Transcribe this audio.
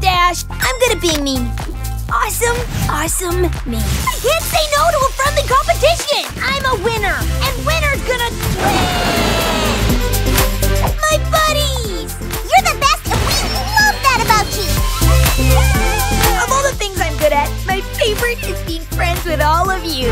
Dash. I'm gonna be me. Awesome, awesome me. I can't say no to a friendly competition. I'm a winner, and winner's gonna win. My buddies. You're the best, and we love that about you. Of all the things I'm good at, my favorite is being friends with all of you.